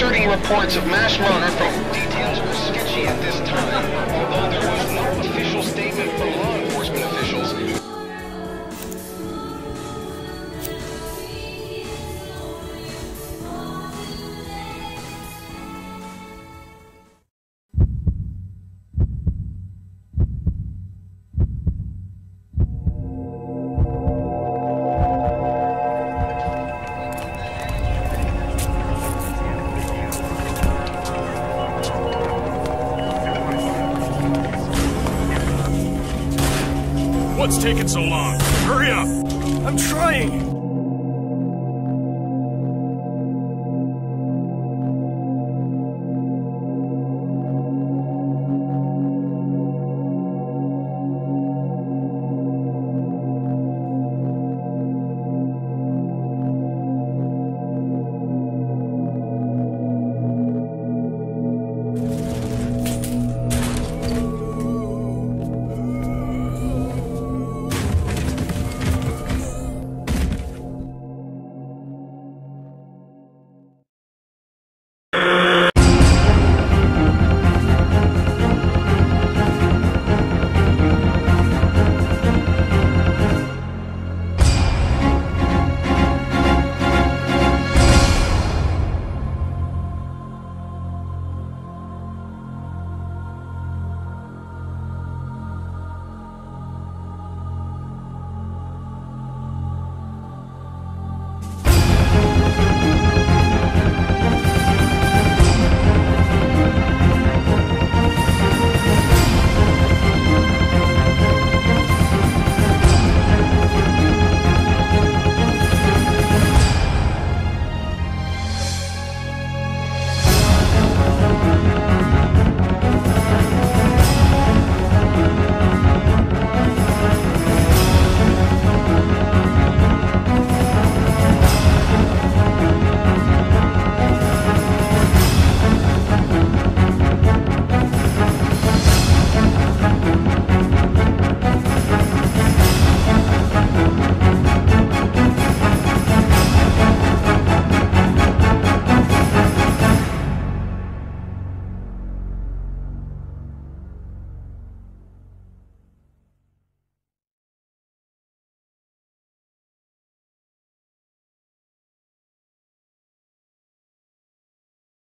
inserting reports of mass murder from details were sketchy at this time. What's taking so long? Hurry up! I'm trying!